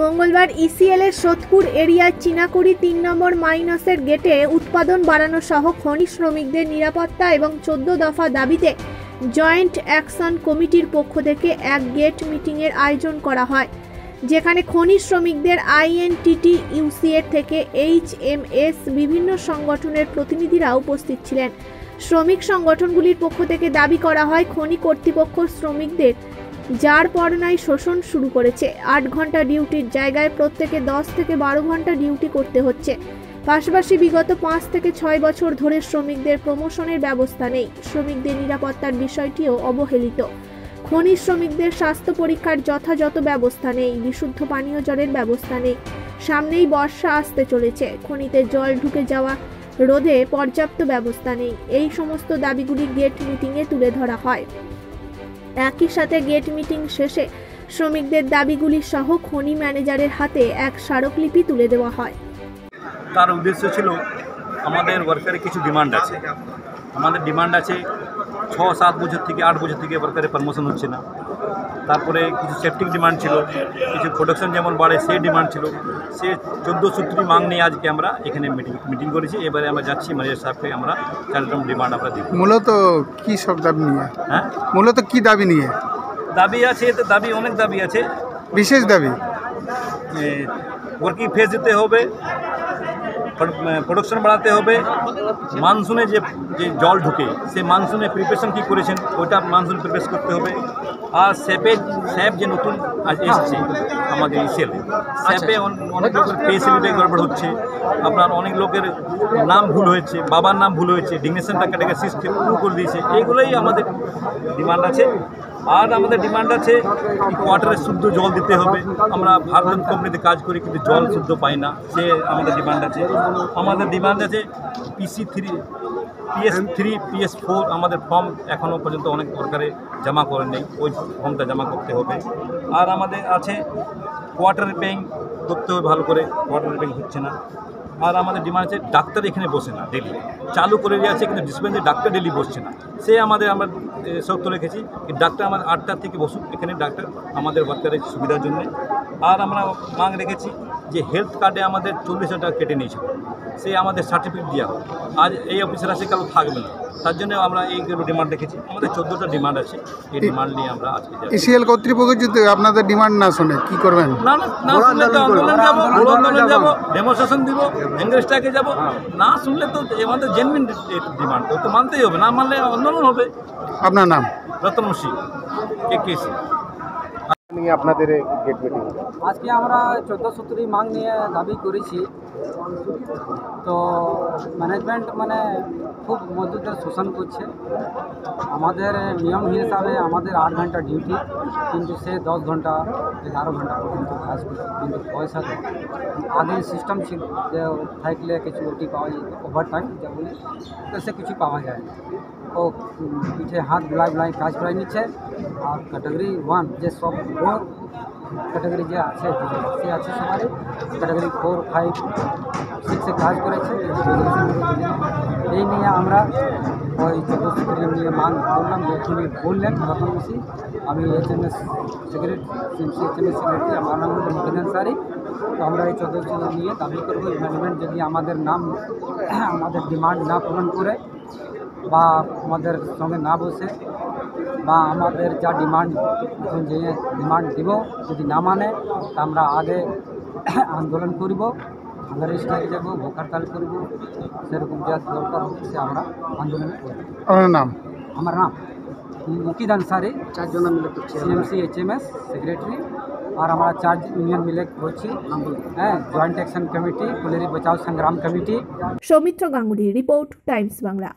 মঙ্গলবার ইসিএল এর সোদপুর এরিয়ার চিনাকুড়ি তিন নম্বর মাইনাসের গেটে উৎপাদন বাড়ানো সহ খনি শ্রমিকদের নিরাপত্তা এবং চোদ্দ দফা দাবিতে জয়েন্ট অ্যাকশন কমিটির পক্ষ থেকে এক গেট মিটিংয়ের আয়োজন করা হয়, যেখানে খনি শ্রমিকদের আইএনটিটি ইউসিএর থেকে এইচ এম এস বিভিন্ন সংগঠনের প্রতিনিধিরা উপস্থিত ছিলেন। শ্রমিক সংগঠনগুলির পক্ষ থেকে দাবি করা হয়, খনি কর্তৃপক্ষ শ্রমিকদের যার পরনাই শোষণ শুরু করেছে। আট ঘণ্টা ডিউটির জায়গায় প্রত্যেকে দশ থেকে বারো ঘণ্টা ডিউটি করতে হচ্ছে। পাশাপাশি বিগত পাঁচ থেকে ছয় বছর ধরে শ্রমিকদের প্রমোশনের ব্যবস্থা নেই। শ্রমিকদের নিরাপত্তার বিষয়টিও অবহেলিত। খনি শ্রমিকদের স্বাস্থ্য পরীক্ষার যথাযথ ব্যবস্থা নেই। বিশুদ্ধ পানীয় জলের ব্যবস্থা নেই। সামনেই বর্ষা আসতে চলেছে। খনিতে জল ঢুকে যাওয়া রোধে পর্যাপ্ত ব্যবস্থা নেই। এই সমস্ত দাবিগুলি গেট মিটিংয়ে তুলে ধরা হয়। একই সাথে গেট মিটিং শেষে শ্রমিকদের দাবিগুলি সহ খনি ম্যানেজারের হাতে এক স্মারকলিপি তুলে দেওয়া হয়। তার উদ্দেশ্য ছিল আমাদের ওয়ার্কারের কিছু ডিমান্ড আছে। আমাদের ডিমান্ড আছে ছ, সাত বছর থেকে আট বছর থেকে ওয়ার্কারের প্রমোশন হচ্ছে না। তারপরে কিছু সেফটিক ডিমান্ড ছিল কিছু প্রোডাকশন যেমন বাড়ে সেই ডিমান্ড ছিল। সে চোদ্দ সূত্রী মাং নিয়ে আজকে আমরা এখানে মিটিং মিটিং করেছি। এবারে আমরা যাচ্ছি ম্যানেজার সাহেবকে আমরা চারটম ডিমান্ড আমরা দিই মূলত কী সব দাবি নিয়ে? হ্যাঁ? মূলত কি দাবি নিয়ে? দাবি আছে তো দাবি অনেক দাবি আছে। বিশেষ দাবি? ওয়ার্কিং ফেস দিতে হবে প্রোডাকশন বাড়াতে হবে। মানসুনে যে যে জল ঢুকে সেই মানসুনে প্রিপারেশন কী করেছেন ওইটা মানসুন প্রিপারেশ করতে হবে। আর স্যাপে স্যাপ যে নতুন আজ এসছে আমাদের এই সেলে স্যাপে অনেক লোকের পে স্লিপে গড়বড় হচ্ছে। আপনার অনেক লোকের নাম ভুল হয়েছে বাবার নাম ভুল হয়েছে ডিগনেশনটা কেটে সিস্টেম ভুল করে দিয়েছে। এইগুলোই আমাদের ডিমান্ড আছে। আর আমাদের ডিমান্ড আছে কোয়ার্টারে শুদ্ধ জল দিতে হবে। আমরা ভারত কোম্পানিতে কাজ করি, কিন্তু জল শুদ্ধ পাই না। সে আমাদের ডিমান্ড আছে। আমাদের ডিমান্ড আছে PC three PS three PS four আমাদের ফর্ম এখনও পর্যন্ত অনেক সরকারে জমা করে নেই। ওই ফর্মটা জমা করতে হবে। আর আমাদের আছে কোয়ার্টার পেইং করতে হবে ভালো করে। কোয়ার্টার পেইং হচ্ছে না। আর আমাদের ডিমান্ড আছে, ডাক্তার এখানে বসে না ডেলি চালু করে দিয়েছে, কিন্তু ডিসপেন্সারি ডাক্তার ডেলি বসছে না। সে আমাদের, আমরা শক্ত রেখেছি ডাক্তার আমাদের আটটার থেকে বসুক, এখানে ডাক্তার আমাদের বাচ্চাদের সুবিধার জন্য। আর আমরা মাং রেখেছি যে হেলথ কার্ডে আমাদের চল্লিশ হাজার টাকা কেটে নিয়েছিল সে আমাদের সার্টিফিকেট দেওয়া হোক আজ এই অফিসার আছে কালো থাকবে না। তার জন্য আমরা এইগুলো ডিমান্ড রেখেছি আমাদের চোদ্দোটা ডিমান্ড আছে। এই ডিমান্ড নিয়ে আমরা আজকে এসিএল কর্তৃপক্ষ যদি আপনাদের ডিমান্ড না শোনে কি করবেন? না না না শুনলে তো আন্দোলন যাব আন্দোলন যাব। ডেমনস্ট্রেশন দিব এঙ্গেজটাকে যাব। না শুনলে তো আমাদের জেনুইন ডিমান্ড তো মানতেই হবে না মানলে আন্দোলন হবে। আপনার নাম? রতন মুশি কে কে সি? নিয়ে আপনাদের গেট মিটিং আজকে আমরা চোদ্দ সত্তরি মাং নিয়ে দাবি করেছি তো ম্যানেজমেন্ট মানে খুব মজদুরদের শোষণ করছে আমাদের নিয়ম হিসাবে আমাদের আট ঘণ্টা ডিউটি কিন্তু সে দশ ঘণ্টা এগারো ঘণ্টা পর্যন্ত কাজ করছে কিন্তু পয়সা দেয় আগে সিস্টেম ছিল যে থাকলে কিছু ওটি পাওয়া যেত ওভার টাইম যা বলি তো সে কিছু পাওয়া যায় না ও পিঠে হাত বুলাই বুলাই কাজ করাই নিচ্ছে আর ক্যাটাগরি ওয়ান যে সব ফোর ক্যাটাগরি যে আছে সে আছে সবারই ক্যাটাগরি ফোর ফাইভ সিক্সে কাজ করেছে এই নিয়ে আমরা ওই সেক্রেটারি নিয়ে মান করলাম যে তুমি বললেন রতনমসি আমি H M S secretary H M S secretary আমার নাম হলো মুকিন আনসারি তো আমরা এই চোদ্দ নিয়ে দাবি করব ম্যানেজমেন্ট যদি আমাদের নাম আমাদের ডিমান্ড না পূরণ করে বা আমাদের সঙ্গে না বসে বা আমাদের যা ডিমান্ড এখন যে ডিমান্ড দিব যদি না মানে তা আমরা আগে আন্দোলন করব আমরা স্ট্রাইক যাব ভোক হরতাল করব সেরকম যা দরকার হচ্ছে আমরা আন্দোলন করব। আপনার নাম? আমার নাম মুকিদ আনসারি। চারজন মিলে CMC H M S secretary আর আমরা চার ইউনিয়ন মিলে করছি। হ্যাঁ জয়েন্ট অ্যাকশন কমিটি কুলেরি বচাও সংগ্রাম committee Soumitra Ganguly report Times Bangla